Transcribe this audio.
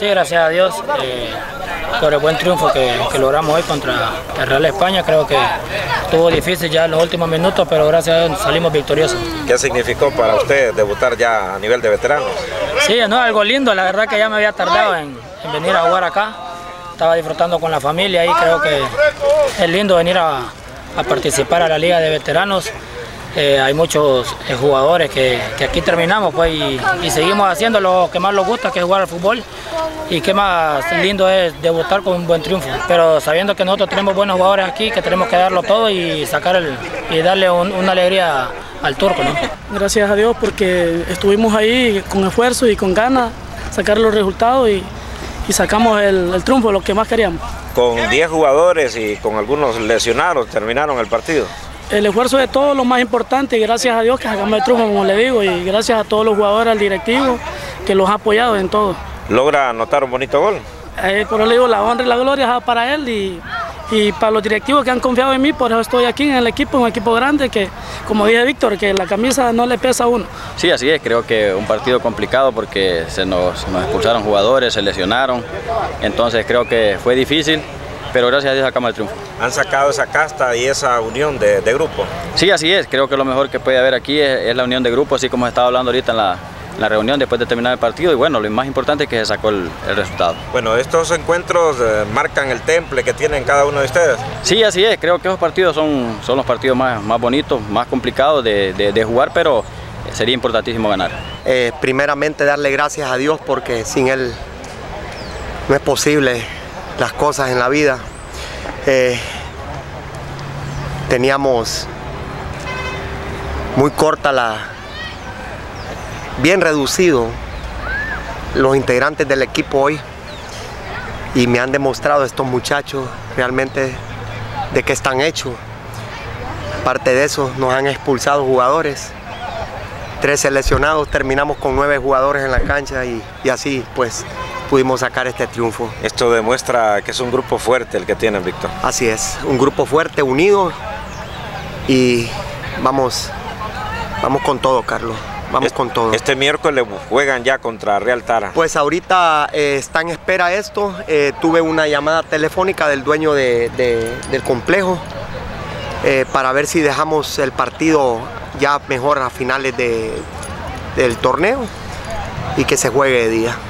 Sí, gracias a Dios eh, por el buen triunfo que, logramos hoy contra el Real España. Creo que estuvo difícil ya en los últimos minutos, pero gracias a Dios salimos victoriosos. ¿Qué significó para usted debutar ya a nivel de veteranos? Sí, no, algo lindo. La verdad que ya me había tardado en, venir a jugar acá. Estaba disfrutando con la familia y creo que es lindo venir a participar a la Liga de Veteranos. Eh, hay muchos eh, jugadores que, aquí terminamos pues, y, seguimos haciendo lo que más nos gusta, que es jugar al fútbol. Y qué más lindo es debutar con un buen triunfo. Pero sabiendo que nosotros tenemos buenos jugadores aquí, que tenemos que darlo todo y sacar el, y darle una alegría al turco. Gracias a Dios porque estuvimos ahí con esfuerzo y con ganas, sacar los resultados y, sacamos el, el triunfo, lo que más queríamos. Con 10 jugadores y con algunos lesionados terminaron el partido el esfuerzo de todos lo más importante y gracias a Dios que sacamos el triunfo, como le digo, y gracias a todos los jugadores, al directivo, que los ha apoyado en todo. ¿Logra anotar un bonito gol? Eh, por eso le digo, la honra y la gloria es para él y, para los directivos que han confiado en mí, por eso estoy aquí en el equipo, un equipo grande que, como dije Víctor, que la camisa no le pesa a uno. Sí, así es, creo que un partido complicado porque se nos, nos expulsaron jugadores, se lesionaron, entonces creo que fue difícil, pero gracias a Dios sacamos el triunfo. Han sacado esa casta y esa unión de, grupo. Sí, así es, creo que lo mejor que puede haber aquí es, la unión de grupo, así como estaba hablando ahorita en la, reunión después de terminar el partido y bueno, lo más importante es que se sacó el, resultado. Bueno, estos encuentros eh, marcan el temple que tienen cada uno de ustedes. Sí, así es, creo que esos partidos son, son los partidos más, más bonitos, más complicados de, jugar, pero sería importantísimo ganar. Eh, primeramente darle gracias a Dios porque sin Él no es posible las cosas en la vida. Eh, teníamos muy corta la, bien reducido los integrantes del equipo hoy y me han demostrado estos muchachos realmente de qué están hechos. Aparte de eso, nos han expulsado jugadores, tres seleccionados, terminamos con nueve jugadores en la cancha y, y así pues pudimos sacar este triunfo. Esto demuestra que es un grupo fuerte el que tienen, Víctor. Así es, un grupo fuerte, unido y vamos, vamos con todo, Carlos. Vamos con todo. Este miércoles juegan ya contra Real Tara. Pues ahorita eh, está en espera esto. Eh, tuve una llamada telefónica del dueño del complejo eh, para ver si dejamos el partido ya mejor a finales del torneo y que se juegue de día.